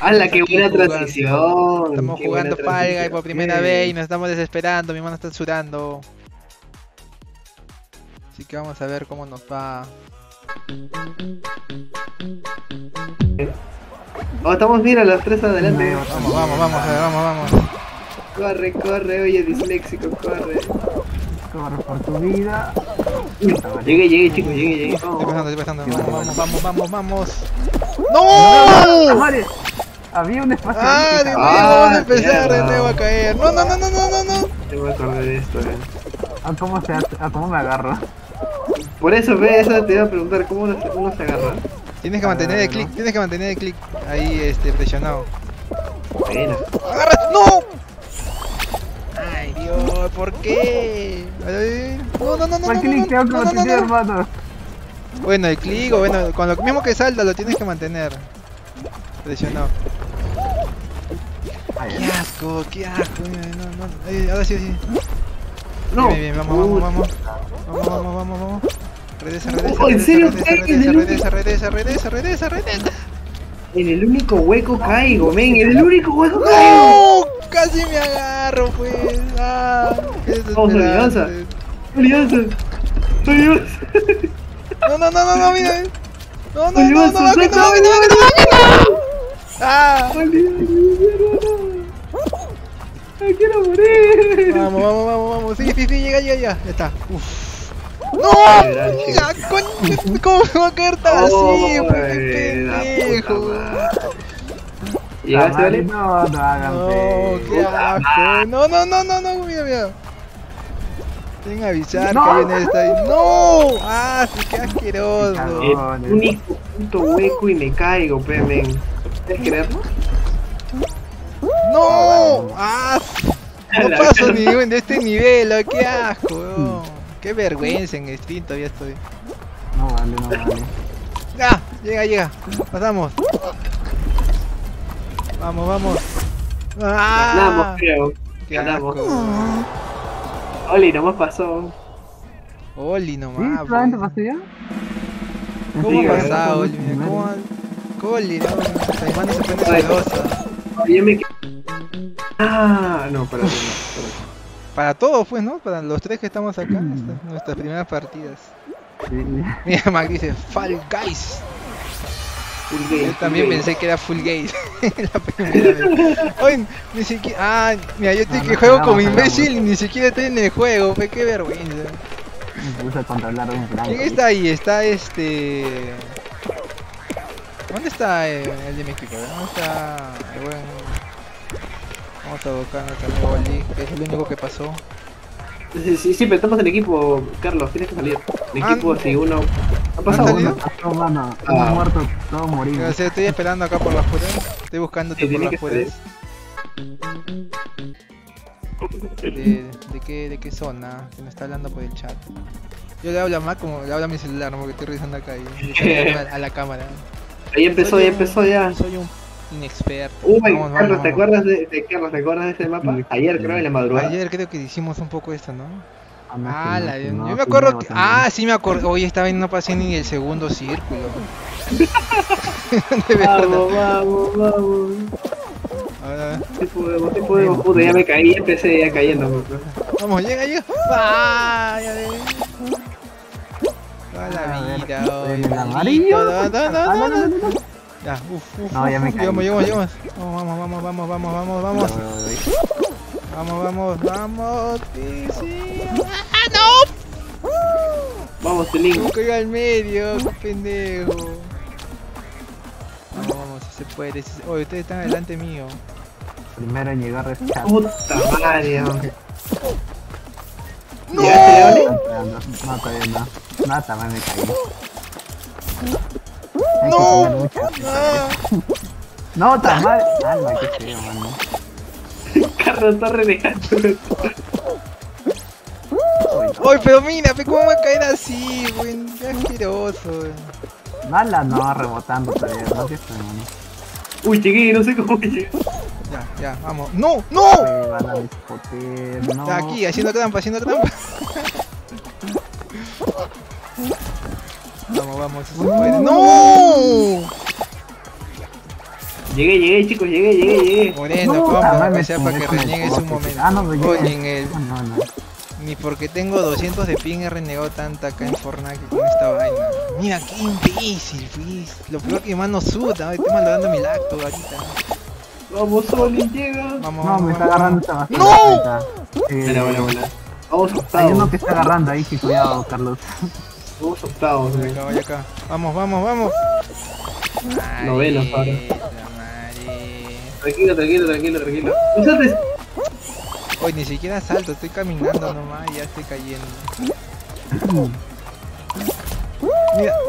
¡Hala, qué buena jugando. transición! Estamos qué jugando Fall transición. por primera Bien. vez y nos estamos desesperando, mi mano está sudando. Así que vamos a ver cómo nos va. Oh, estamos, mira, los tres adelante. Vamos, vamos, vamos, a ver, vamos, vamos. Corre, corre, oye, disléxico, corre. Corre por tu vida. Llegué, llegué, chicos, llegué, llegué. Estoy Vamos. pasando, estoy pasando. Vamos, vamos, vamos, vamos. ¡No! Había un espacio. ¡Ah, de nuevo! Ah, Vamos a empezar de nuevo a caer. No, no, no, no, no, no, no. Yo me acordé de esto, eh. ¿A cómo se hace? ¿A cómo me agarro? Por eso, ve, eso te iba a preguntar, ¿cómo uno se, uno se agarra? Tienes que mantener el clic, tienes que mantener el clic ahí este presionado. Bueno. ¡Agarra! ¡No! ¿Por qué? No, no, no, no, no, ¿Cuál clic no, no, no, no, no. hermano? Bueno, el clic o bueno, con lo mismo que salta lo tienes que mantener. Presionado. Qué asco, qué asco. No, no, Ay, ahora sí, sí. No. Bien, bien, vamos, vamos, vamos. Vamos, vamos, vamos, vamos. Regresa, regresa, ¿en serio? regresa, ¿En regresa, el regresa, regresa, regresa, regresa, regresa. En el único hueco caigo, men, en el único hueco caigo. ¡No! Casi me agarro, pues. Ah, qué Vamos, alianza. Alianza. Alianza. No, no, no, no, no, mira. No, no, no, no, no, no, no, no, que no. Ah, Ay, quiero morir. vamos, vamos, vamos, vamos. Sí, sí, sí, llega, llega, ya. Ya está. Uf. ¡No! Coño, ¿Cómo me va a caer tan así? Pues la pendejo. Puta madre. ¿Llegaste, madre, vale? No, no No, qué asco. No, no, no, no, no, mira, mira. Tienen que avisar No. que en esta. y- ¡No! ¡Ah, sí, qué asqueroso! Cagón. El único punto hueco y me caigo, pe, men. ¿Puedes creerlo? ¡No! ¡Ah! No paso ni un- de este nivel, oh, qué asco, weón. Qué vergüenza en stream todavía estoy. No vale, no vale. ¡Ah! Llega, llega. Pasamos. Vamos, vamos. ¡Ah! Ganamos, creo. ¡Qué Ganamos. asco! Oli, nomás pasó. Oli ¿Sí? nomás. ¿Solamente pues. pasó? ¿Cómo Sí, ha ¿verdad? pasado, Oli? ¿Cómo Oli, no? Mano se pone Ay. celosa. Yo me. Ah, no, para no, para Para todos, pues, ¿no? Para los tres que estamos acá. estas- nuestras primeras partidas. Sí. Mira, Mac dice Fall Guys. Full game, Yo full también game. pensé que era Full Gay. la primera vez. Oye, ni siquiera. Ah, mira, yo estoy No, que no juego como imbécil y ni siquiera estoy en el juego. Fue qué vergüenza. Me puse a controlar un plan. ¿Quién está ahí? Está este. ¿Dónde está eh, el de México? ¿Dónde está el buen. Vamos a buscar a nuestro amigo Oli, que es el único que pasó. Sí, sí, pero estamos en equipo, Carlos, tienes que salir. En Ah, equipo, si uno. ¿Ha pasado uno? Mano. Ah. Muerto, todos morimos. O sea, estoy esperando acá por las puertas. Estoy buscándote Sí, por las puertas. ¿De, de qué, ¿De qué zona? Que me está hablando por el chat. Yo le hablo a Mac como le hablo a mi celular, ¿no? porque estoy revisando acá y a, a la cámara. Ahí empezó, un- empezó ya. Soy un inexperto. Uy, Vamos, Carlos, vamos, ¿te vamos. acuerdas de, de Carlos, ¿te acuerdas de ese mapa? Ayer creo en la madrugada. Ayer creo que hicimos un poco esto, ¿no? Ah, Ah, la, yo, no, yo me acuerdo que... Ah, sí me acuerdo. Hoy estaba no pasé ni el segundo círculo. de. Vamos, vamos, vamos. Ahora, Sí podemos, sí podemos, puta, ya me caí, ya empecé ya cayendo. vamos, llega, llega. ¡Ah! Ya. Toda la vida, hoy, en Ah, no, no, no, no. Ya, uf, uf, No, ya me. Llegamos, llegamos, llegamos. Vamos, vamos, vamos, vamos, vamos, vamos, vamos. Vamos, vamos, vamos. Sí, sí. ¡Ah, no! Vamos, Telín. Ir al medio, qué pendejo. Vamos, vamos, si se puede. si se- Oye, ustedes están delante mío. Primero en llegar es chat. Puta madre. ¡No! No, todavía no. Me caí. ¡No! No, tamal. Alma, qué feo, mano. Carlos está renegando. Oye, pero mira, cómo va a caer así, güey. Qué asqueroso, güey. Mala no, rebotando todavía. No, que estoy, mano. Uy, llegué, no sé cómo llegué. Ya, ya, vamos. ¡No! ¡No! Van a discotear, no. Aquí, haciendo trampa, haciendo trampa. Vamos, vamos, si se puede. ¡No! Llegué, llegué, chicos, llegué, llegué, llegué. Moreno, No, aunque me- sea para que reniegues un me- momento. Ah, no, me Oye, el, No, no. ni porque tengo 200 de ping he renegado tanta acá en Fortnite con esta vaina. Mira, qué imbécil, pues. Lo peor que mano suda, estoy malogrando mi lacto ahorita. Vamos, Soli, llega. Vamos, No, vamos, me está vamos. agarrando esta basura. ¡No! Eh. Vamos Hay uno que está agarrando ahí, que cuidado, Carlos. Vamos octavos, Voy acá, voy acá. Vamos, vamos, vamos. Novenos ahora. La. Tranquilo, tranquilo, tranquilo, tranquilo. No saltes. Hoy ni siquiera salto, estoy caminando nomás y ya estoy cayendo. Mira.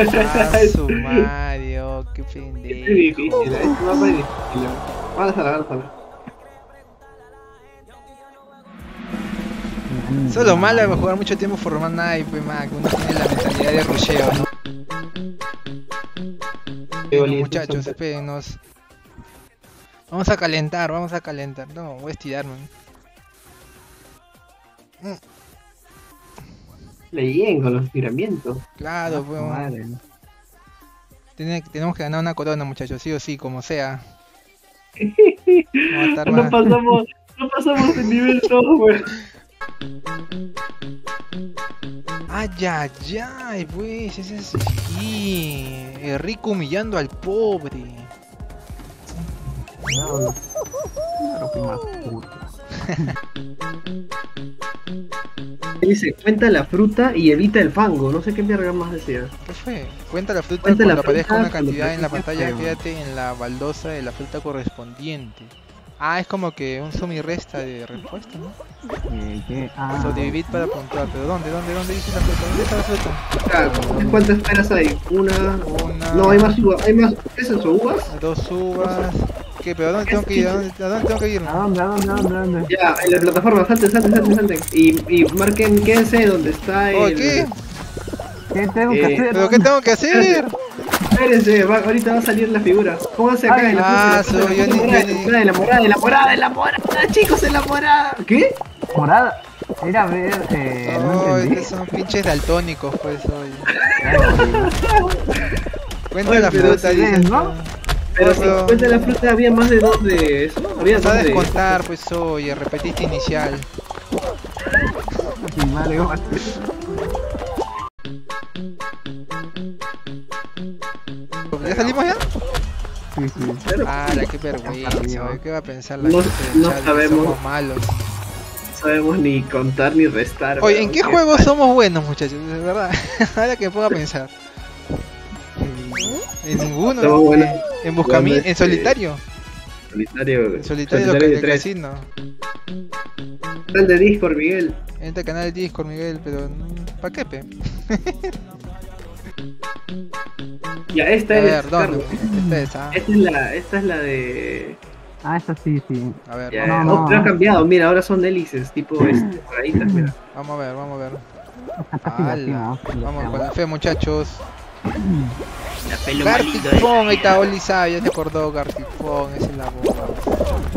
Ah, su Mario, qué Este es pendejo. difícil, este mapa es difícil. Avanzala, avanzala. Eso es lo malo de jugar mucho tiempo Fortnite pues Mac, uno tiene la mentalidad de rusheo, ¿no? Bueno, muchachos, espérenos. Vamos a calentar, vamos a calentar. No, voy a estirarme. Le lleguen con los estiramientos. Claro, pues. Madre. tiene- tenemos que ganar una corona, muchachos, sí o sí, como sea. No más- pasamos, no pasamos el nivel todo. Ay, ay, ay, pues, ese es sí. El rico humillando al pobre. Dice, cuenta la fruta y evita el fango. No sé qué mierda más decía. ¿Qué fue? Cuenta la fruta Cuenta cuando la aparezca fruta una cantidad en la pantalla, quédate en la baldosa de la fruta correspondiente. Ah, es como que un suma y resta de respuesta, ¿no? Eh, ¿qué? Ah, Sobrevivir para puntuar, pero ¿dónde? ¿Dónde? ¿Dónde dice la fruta? ¿Dónde está la fruta? Ah, ¿Cuántas esperas hay? Una. Una, No, hay más uvas. Hay más. ¿Qué es eso? ¿Uvas? dos uvas. ¿Qué? ¿Pero a dónde tengo que ir? ¿A dónde, a dónde tengo que ir? ¿A dónde, a dónde, a dónde, a dónde? Ya, en la plataforma. Salten, salten, salten, salten. Y, y marquen, quédense donde está Oh, el. ¿qué? ¿Qué tengo que Eh, hacer? ¿Pero qué tengo que hacer? Espérense, va- ahorita va a salir la figura. Pónganse acá Ay, en la ah, soy la yo ni- morada, ni- la morada, la morada, la morada, la morada, chicos, en la morada. ¿Qué? Morada. Era ver, eh, no No, son pinches daltónicos, pues, hoy. Cuenta Oye, la fruta, si dice. ves, ¿no? Pero si Pero- cuenta la fruta había más de dos de eso. Había dos de descontar, pues, oye, repetiste inicial. Sí, ¿Ya salimos ya? Sí, sí. Ah, la qué vergüenza, ¿qué va a pensar la No- gente del no chat? sabemos. Somos malos. No sabemos ni contar ni restar. Oye, ¿en qué qué juego mal. somos buenos, muchachos? De verdad. Ahora que puedo pensar. En ninguno. Somos buenos En Buscami, jugando en solitario. Solitario. En solitario, que de de tres. casino. Canal de Discord, Miguel. Entra al canal de Discord, Miguel, pero. ¿Para qué, pe? Ya, esta A es. ver, ¿dónde? Esta es, ah. Esta es la, esta es la de. Ah, esa sí, sí. A ver, Ya, vamos, No, no. pero ha cambiado, mira, ahora son hélices, tipo este, moraditas, mira. vamos a ver, vamos a ver. Ala. Vamos con la fe, muchachos. Gartifón, ahí está Oli ya se acordó Gartifón, esa es la boba.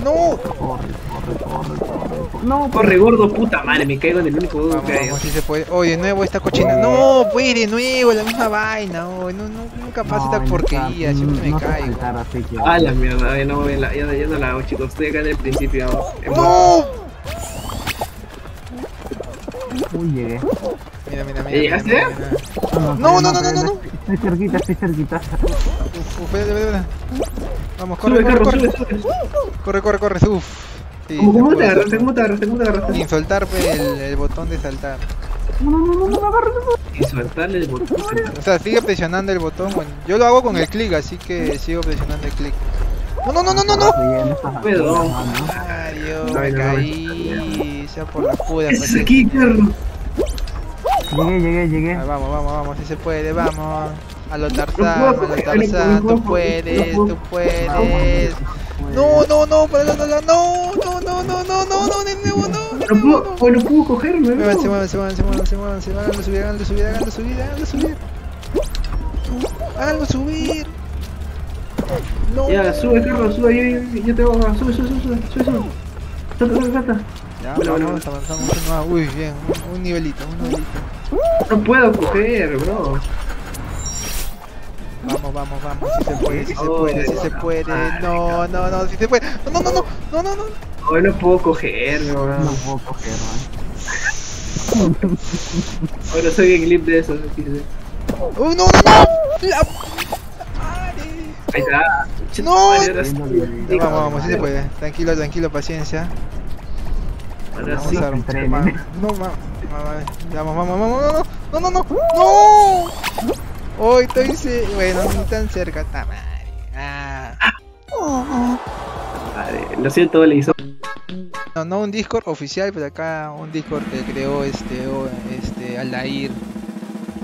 ¡No! Corre, corre, corre, corre. No, Corre gordo, puta madre, me caigo en el único Vamos, que hay. vamos, si se puede. Oh, de nuevo esta cochina. No, pues de nuevo, la misma vaina. Oh, no, no, nunca pasa esta no, porquería, no, siempre me no sé caigo. saltar, así que- Ah, la mierda, ya no, ya, la- ya, ya no la hago, chicos. Estoy acá en el principio. Hemos- ¡No! Uy, llegué. Mira, mira, mira. ¿Ya llegaste? mira, mira. No, No, no, no, no, no, no. Estoy cerquita, estoy cerquita. Uf, uf, espérate, espérate, espérate. Vamos, corre, Sube, corre, corre. Corre, corre, corre. Uf. Sí, ¿Cómo, cómo te agarraste? ¿Cómo te agarraste? ¿Cómo te agarraste? Sin soltar pues, el, el botón de saltar. No, no, no, no, no, me agarres. Y soltarle el botón. O sea, sigue presionando el botón. Bueno, yo lo hago con el clic, así que sigo presionando el clic. No, no, no, no, no, no. Hermano. Ay, Ay, me no, caí. Ya por la puta. ¿Qué pues, es aquí, Carlos? Llegué, llegué, llegué. Ah, vamos, vamos, vamos, si se puede, vamos. A lo No Tarzán, puedo a lo Tarzán, no puedo tú puedes, no tú puedes. No, no, no, para no, no, no, no, no, no, no, no. No puedo, oh, no puedo cogerme, no. muevan, se muevan, se muevan, se muevan, se muevan, háganlo subir, háganlo subir, háganlo subir, háganlo subir. Háganlo subir. No. Ya, sube, Carlos, sube, yo, yo, te voy a... Sube, sube, sube, sube, sube, sube. Salta, salta, salta. Ya, Bueno, bueno, vamos, avanzamos nuevo. Uy, bien, un, un nivelito, un nivelito. No puedo coger, bro. Vamos, vamos, vamos, si se puede, si se puede, si se puede. No, no, no, si se puede. No, no, no, no, no, no. Hoy no puedo coger, bro. No puedo coger, man. Ahora soy el clip de eso. Uy, no, no, no. La madre. Ahí está. No. Sí. Vamos, vamos, si se puede. Tranquilo, tranquilo, paciencia. Vamos sí. a ma- No, ma- vamos, vamos, vamos, no, no, no, no, no. Hoy estoy se... bueno, ni tan cerca, está madre. Ah. Vale, Lo siento, le hizo. No, no un Discord oficial, pero acá un Discord que creó este, o- este, Aldair.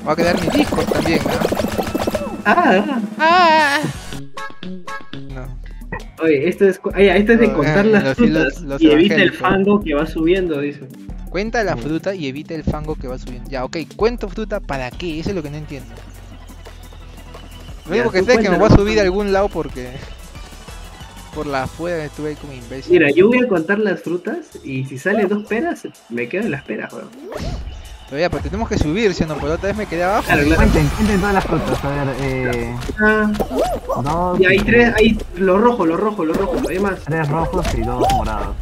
Va a crear mi Discord también, ¿ah? Ah, Ah. No. oye, esto es, ah, ya, esto es de No, contar eh, las los frutas los y evita el fango que va subiendo, dice. Cuenta la fruta y evita el fango que va subiendo. Ya, ok, cuento fruta para qué, eso es lo que no entiendo. Lo único que sé es que me voy a subir a algún lado porque por la afuera estuve ahí como imbécil. Mira, yo voy a contar las frutas y si sale dos peras, me quedo en las peras, weón. Pero ya, pero tenemos que subir, si no, por otra vez me quedé abajo. Claro, claro. Cuenten, cuenten todas las frutas. A ver, eh. Ah, Dos. y hay tres, hay lo rojo, lo rojo, lo rojo, hay más. Tres rojos y dos morados.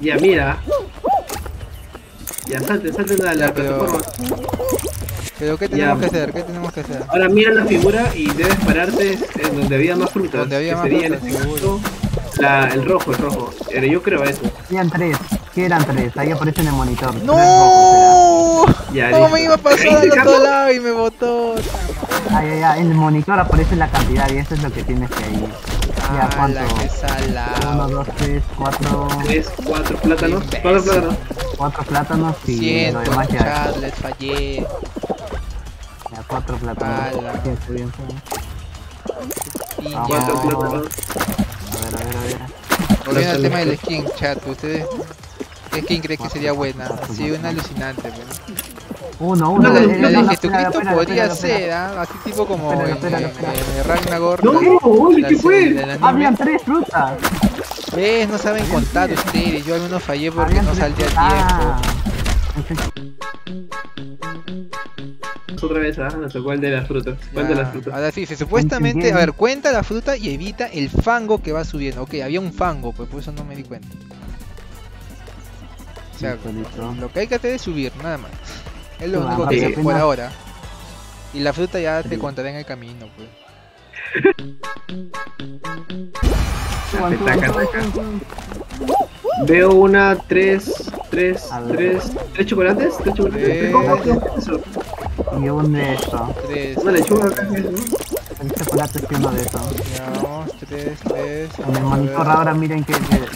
Ya, mira. Ya, salten, salten a la Ya, plataforma. Pero ¿qué tenemos Ya. que hacer? ¿Qué tenemos que hacer? Ahora mira la figura y debes pararte en donde había más frutas. Donde había que más sería en frutas, este seguro. La, el rojo, el rojo. Pero yo creo eso. Eran tres. ¿Qué eran tres? Ahí aparece en el monitor. Tres rojos ¡No! Ya, No listo. me iba a pasar ¿Ahí al otro lado y me botó. Ah, ya, ya. En el monitor aparece la cantidad y eso es lo que tienes que ir. Ya, Ah, ¿cuánto? la Uno, dos, tres, cuatro. Tres, cuatro plátanos. Cuatro plátanos. Cuatro plátanos y lo Siento, demás ya. Charles, fallé. ya cuatro plátanos. Bien, bien, bien. Cuatro Vamos. plátanos. A ver, a ver, a ver. Volviendo al tema del skin, chat, ¿ustedes qué skin creen que sería buena? Sí, una alucinante, pero. Uno, uno. No, La de, la de no, no, Jesucristo podría ser, ¿ah? así tipo como en, Ragnarok. No, oye, ¿qué fue? Habían tres frutas. ¿Ves? No saben contar ustedes, yo al menos fallé porque Habían no salté a Ah. Otra vez, ah, tocó el de las frutas. ¿Cuál de las frutas? Ahora sí, supuestamente, a ver, cuenta la fruta y evita el fango que va subiendo. Ok, había un fango, pues por eso no me di cuenta. O sea, lo que hay que hacer es subir, nada más. Es lo Ah, único que sí, sé por ahora. Y la fruta ya te contaré en el camino, pues. Taca, taca. Veo una, tres, tres, tres, tres chocolates, tres chocolates, Eh. tres copas, ¿qué es eso? Y un de esto. Tres. Una lechuga acá, ¿qué es eso? El chocolate es uno de esos. Ya, vamos, tres, tres. En el monitor ahora miren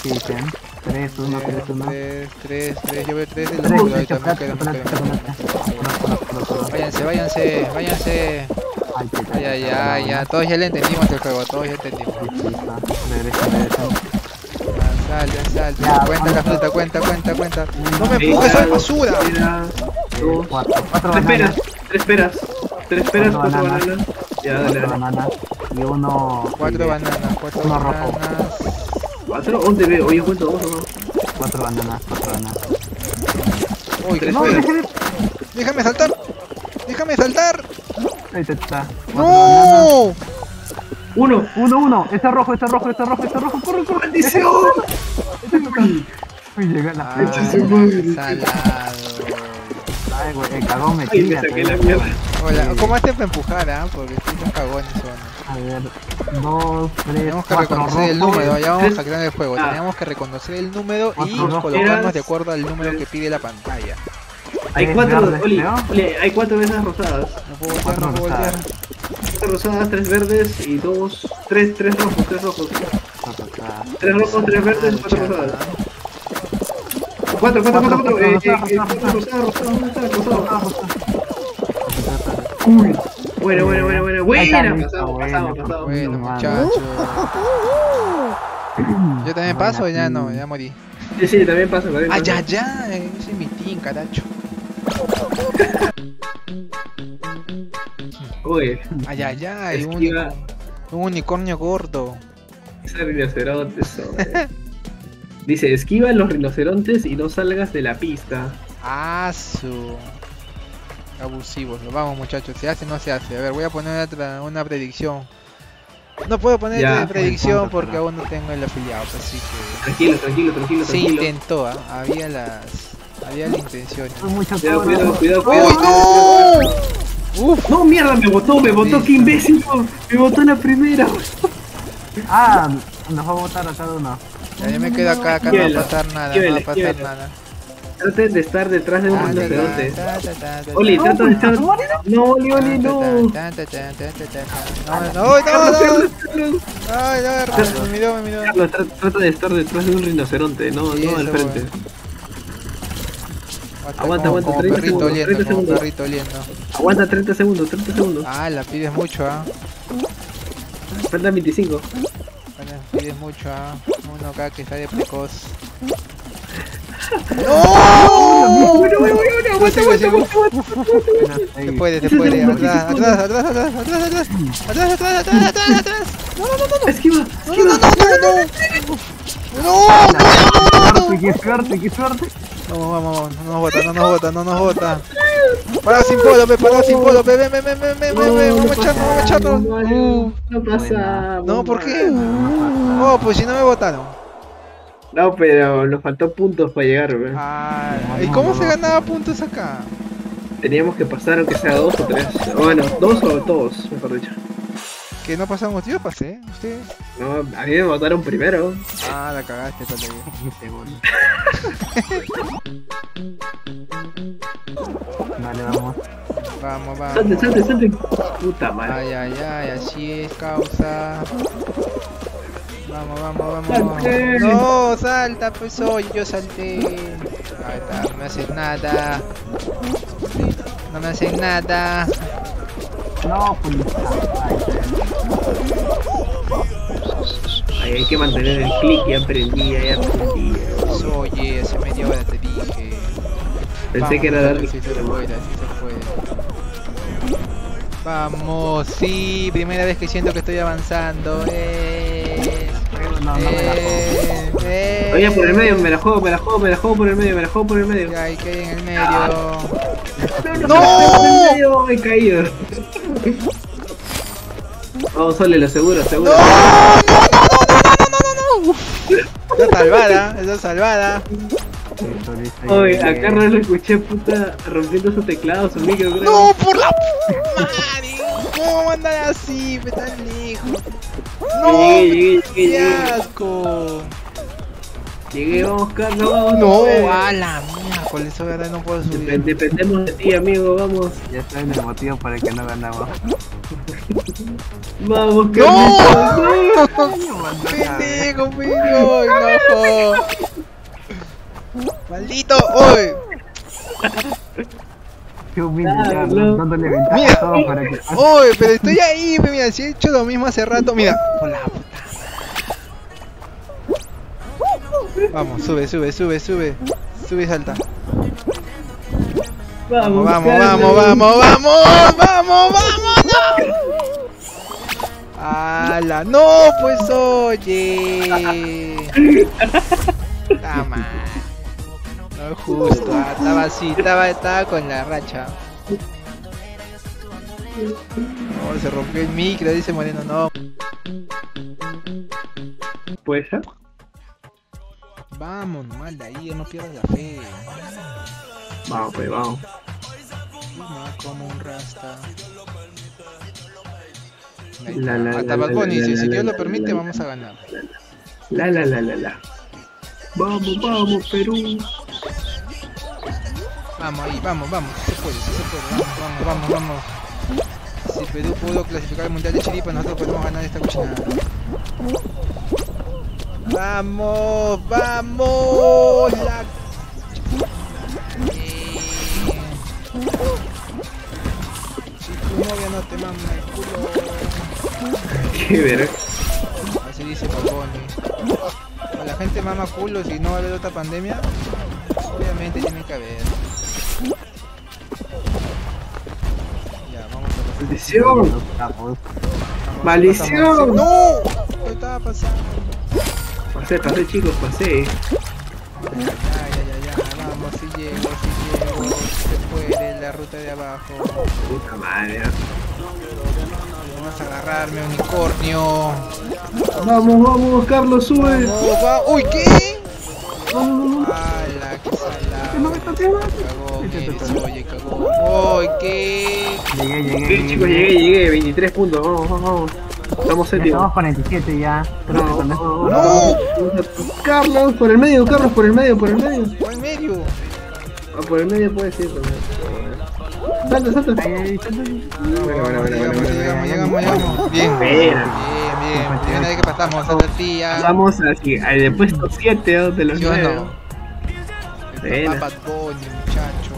dicen. 3, 1, 3, 1. Tres, tres, tres, yo veo tres de los 3 culos, de ahorita me chocolate, quedo, me chocolate, quedo. chocolate. Puro, puro, puro, puro. Váyanse, váyanse, váyanse. Ay, qué Ay, ay, ay, ya, todos ya le entendimos el juego, todos ya entendimos. Regresa, regresa. Salte, salte. Ya, Cuenta la vamos. fruta, cuenta, cuenta, cuenta. No me empujes, soy basura. Espera, dos, 4, 4 tres peras, bananas. tres peras, tres peras, Cuatro cuatro bananas. bananas. Ya, dale, 4 dale. bananas. Y uno. Cuatro bananas, cuatro Uno rojo. bananas. ¿Cuatro? ¿Dónde veo? Oye, cuento dos o no. 4 bananas, 4 bananas. Uy, ¿qué Tres No, peras. déjame. Déjame saltar. Déjame saltar. Ahí está. Cuatro bananas. No. Uno. Uno, uno. Este es rojo, este es rojo, este es rojo, este es rojo. Corre, corre. ¡Maldición! Uy, llega la Ah. Ay, güey, el cagón me Ay, me tira. Hola, ¿cómo haces para empujar, ah? Porque si son cagones son. A ver, dos, tres, Tenemos que cuatro reconocer el número, ya vamos a crear el juego. Ah. Tenemos que reconocer el número y colocarnos Eras- de acuerdo al número que pide la pantalla. Hay cuatro, Oli, hay cuatro mesas rosadas. No puedo voltear, no puedo voltear. rosadas. Cuatro rosadas, tres verdes y dos, tres, tres rojos, tres rojos. Tres rojos, tres verdes, cuatro rosadas. ¿ah? Cuatro, cuatro, cuatro, Cuatro. Eh, eh, eh. Uy. Bueno, bueno, bueno, bueno. Buena, pasamos, bueno, pasamos, pasamos. Bueno, muchachos. Yo también paso, ya no, ya morí. Sí, sí, también pasa, también Ay, pasa. ya, ya, ese es mi team, caracho. Oye, Ay, ay, ay. Un unicornio gordo. Ese rinoceronte, sobre. Dice, esquiva los rinocerontes y no salgas de la pista. Ah, su. Abusivos. Vamos, muchachos. ¿Se hace o no se hace? A ver, voy a poner otra, una predicción. No puedo poner Ya, de predicción punto, porque aún no tengo el afiliado, así que. Tranquilo, tranquilo, tranquilo, Se tranquilo. intentó, ¿ah? había las. Había la intención. Cuidado, cuidado, cuidado, ¡Uy, cuidado. no! ¡Uf! No, mierda, me botó, me botó, qué imbécil. Me botó en la primera. Ah, nos va a botar a cada uno. Ya, yo me quedo acá, acá no va a pasar nada, no va a pasar nada. Traten de estar detrás de un Ta, ta, rinoceronte. ta, ta, ta, ta, Oli, ta. trata de estar. No, Oli, Oli, no. No, no, no, Ay, no, me miró, me miró. Carlos, tra- trata de estar detrás de un rinoceronte, no, no al frente. Aguanta, aguanta, como 30 perrito segundos, oliendo, 30 como segundos. Aguanta 30 segundos, 30 segundos. Ah, la pides mucho, ah. Faltan 25. Bueno, pides mucho, ah. Uno acá que está de precoz. Bueno, bueno, bueno, aguanta, aguanta, aguanta. Se puede, se puede. Atrás, atrás, atrás, atrás, atrás, atrás. Atrás, atrás, atrás, atrás, atrás. No, no, no, no, no. Esquiva, No, no, no, esquiva. no, no. No, no, Suerte, qué suerte, qué suerte. Vamos, vamos, vamos, no nos bota, no nos bota, no nos bota. Para sin polo, pe, para sin polo, ven, ven, ven, ven, ven, ven, vamos a echarnos, vamos a echarnos. Uh, No pasa. No, ¿por qué? Oh, pues si no me votaron. No, pero nos faltó puntos para llegar, weón. Ah, ¿y cómo se ganaba puntos acá? Teníamos que pasar aunque sea dos o tres. Bueno, dos o todos, mejor dicho. Que no pasamos, yo pasé, ustedes. No, a mí me votaron primero. Ah, la cagaste, tal vez. Vale, vamos. Vamos, Salte, vamos. salte, salte. Puta madre. Ay, ay, ay, así es, causa. Vamos, vamos, vamos. Salte. No, salta, pues hoy yo salté. Ahí está, no me haces nada. No me hacen nada. No, policía. Ay, Ay, hay que mantener el clic, ya aprendí, ya aprendí. Oye, hace media hora te dije. Pensé que era darle se puede, se puede. Vamos, sí, primera vez que siento que estoy avanzando. Eh, No, no me la eh, eh. Oye, por el medio, me la juego, me la juego, me la juego por el medio, me la juego por el medio. Ya, hay que ir en el medio. No, ¡No! por el medio, he caído. Vamos, Sole, lo seguro, seguro. ¡No! ¡No, no, no, no, no, no, no, no! Está salvada, está salvada. Oye, a Carlos lo escuché, puta, rompiendo su teclado, su micro, creo. ¡No, por la madre! ¿Cómo andar así? Me tan lejos. ¡No! Llegué, llegué, llegué, ¡Qué llegué. asco! Llegué, vamos, Carlos, vamos. No, a la con eso ahora no puedo Dep- subir. Dependemos de ti, amigo, vamos. Ya está en el motivo para que no ganamos. Vamos, Carlos. ¡No! ¡Pendejo, pendejo! ¡No! ¡Maldito! ¡Uy! Qué humilde, Claro, no. dándole ventaja Mira. a todo para que. ¡Uy! Pero estoy ahí, mira, si he hecho lo mismo hace rato, mira. Hola, puta. Vamos, sube, sube, sube, sube. Sube y salta. Vamos, vamos, vamos, vamos, vamos, vamos, vamos, no. ¡Hala! ¡No! Pues oye. Mal. No es justo, ah, estaba así, estaba, estaba con la racha. No, se rompió el micro, dice Moreno, no. Pues, ¿ah? Vamos, nomás de ahí, no pierdas la fe. Vamos, pues, vamos. Fuma como un rasta. La, la, la, si Dios lo permite, vamos a ganar. La, la, la, la, la. Vamos, vamos, Perú. Vamos ahí, vamos, vamos, sí se puede, sí se puede, vamos, vamos, vamos, vamos. Si Perú pudo clasificar al Mundial de Chiripa, nosotros podemos ganar esta cochinada. Vamos, vamos, la... Si tu novia no te mama el culo, Qué verga. así dice Paponi. O la gente mama culo si no va a haber otra pandemia, obviamente tiene que haber. Ya, vamos a pasar. Maldición. Vamos, ¡Maldición! ¡No! ¿Qué estaba pasando? Pasé, pasé chicos, pasé. Ya, ya, ya, ya. Vamos, si llego, si llego. Se puede, la ruta de abajo. Puta madre. Vamos a agarrarme, unicornio. Vamos, vamos, Carlos, sube. Va. ¡Uy, qué! Vamos, vamos. Cagón eres, oye, cagón. ¡Uy, qué! Llegué, llegué. Sí, chicos, llegué, llegué, 23 puntos, vamos, vamos, vamos. Estamos Ya séptimo. estamos 47 ya. Carlos, por el medio, Carlos, por el medio, por el medio. ¡Fue en medio! Ah, por el medio puede ser también. Salta, salta. Bueno, bueno, bueno, llegamos, bueno, llegamos, bueno. llegamos, llegamos. Bien, bien, bien. Vez que pasamos así, al de puesto 7 de los ¿Sí o 9. no? El papá muchacho.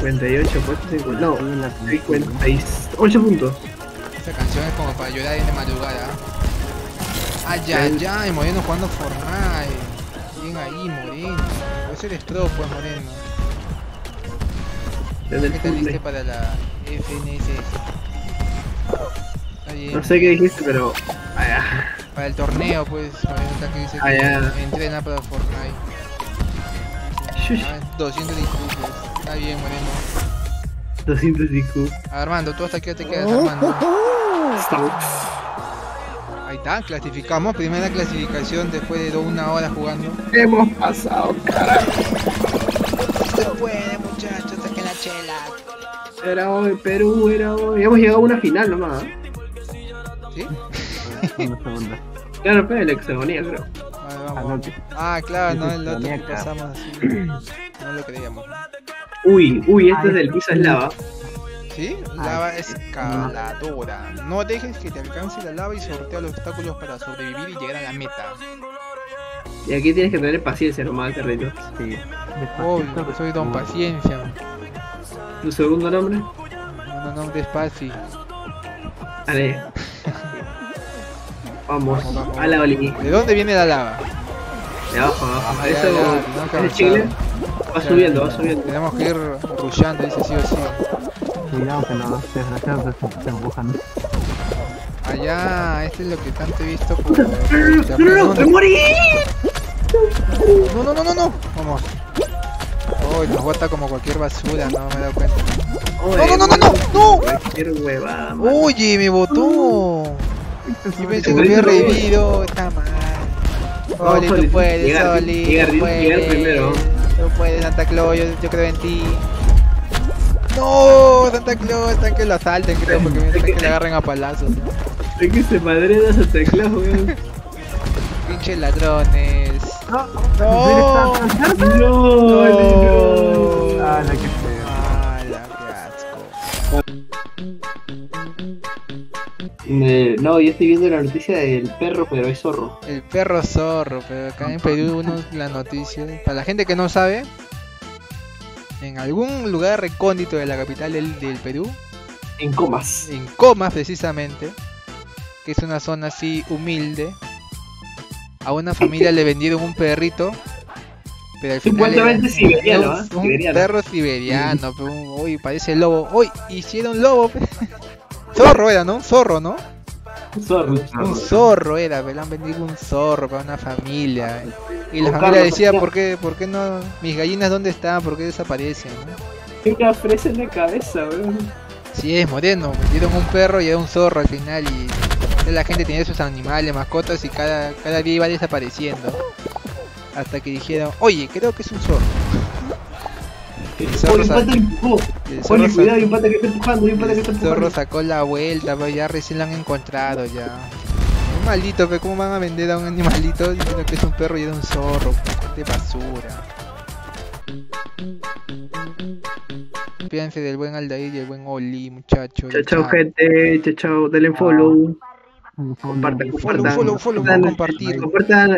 58 puestos, 50. No, Ahí la- 58 puntos. Esta canción es como para llorar en de madrugada. Ay, ay, ay, Moreno jugando Fortnite. Bien ahí, Moreno. Puede ser pro, pues, Moreno. Desde ¿Qué para la FNSS? No sé qué dijiste, pero. Ah, ya. Para el torneo, pues, Moreno que dice Ah, que entrena para Fortnite. Shush, Ah, 200 discursos. Está bien, Moreno. 200 IQ. Armando, tú hasta aquí te quedas, Armando. Ahí está, clasificamos. Primera clasificación después de una hora jugando. Hemos pasado, carajo. Se puede, muchachos, saquen la chela. Era hoy, Perú, era hoy. Hemos llegado a una final nomás. ¿eh? ¿Sí? Una segunda. Claro, pero el hexagonía, creo. Vale, Ah, vamos. no, Ah, claro, no, el otro que pasamos así. No lo creíamos. Uy, uy, este Ay. es del piso es lava. ¿Sí? Lava escaladora. No dejes que te alcance la lava y sortea los obstáculos para sobrevivir y llegar a la meta. Y aquí tienes que tener paciencia nomás, Carrito. Sí. Oh, Despacito, soy Don Paciencia. ¿Tu segundo nombre? No, no, no, despacio. Vale. Vamos, Vamos, vamos. a la Oli. ¿De dónde viene la lava? De abajo, abajo. Ah, Eso, ya, chile va subiendo, va subiendo. Tenemos que ir rushando, dice sí o sí. Cuidado que los desgraciados se, se empujan. Allá, este es lo que tanto he visto por... No, no, no, me morí. No, no, no, no, no. Vamos. Uy, nos bota como cualquier basura, no me he dado cuenta. Oye, no, no, no, no, no. Cualquier huevada. Oye, me botó. Yo pensé que me había revivido. Está mal. Oli, tú puedes, Oli. tú puedes. primero. Tú puedes, Santa Claus, yo, yo creo en ti. No, Santa Claus, están que lo asalten, creo, porque me están que le agarren a palazos. Es que se madrea Santa Claus, weón. Pinches ladrones. No, No. No, no. Ah, la que feo. Mala, qué asco. Eh, no, yo estoy viendo la noticia del perro, pero es zorro. El perro zorro, pero acá en Perú uno la noticia. Para la gente que no sabe, en algún lugar recóndito de la capital del, del Perú, En comas. en Comas precisamente, que es una zona así humilde, a una familia le vendieron un perrito, pero al final era- Supuestamente siberiano, era ¿ah? un, un Siberiano. perro siberiano, pero un- uy, parece lobo. Uy, hicieron lobo. pe. Zorro era, ¿no? Un zorro, ¿no? Zorro. Un zorro era, le han vendido un zorro para una familia. Y la familia decía. ¿por qué, ¿por qué no? Mis gallinas, ¿dónde están? ¿Por qué desaparecen? no? Qué cafres en la cabeza, weón. Sí, es moreno, vendieron un perro y era un zorro al final. Y la gente tenía sus animales, mascotas y cada, cada día iba desapareciendo. Hasta que dijeron, oye, creo que es un zorro. El zorro, empujó. el zorro Oye, cuidado, hay un pata que está empujando, hay un pata que está el zorro empujando. sacó la vuelta, pero ya recién lo han encontrado ya. Un maldito, pero ¿cómo van a vender a un animalito diciendo que es un perro y era un zorro? De basura. Fíjense del buen Aldair y el buen Oli, muchachos. Chao, chao, gente. Chao, chao. Denle follow. Un fondo. Compartan, Follow, compartan. follow, follow, compartan, compartir. compartan.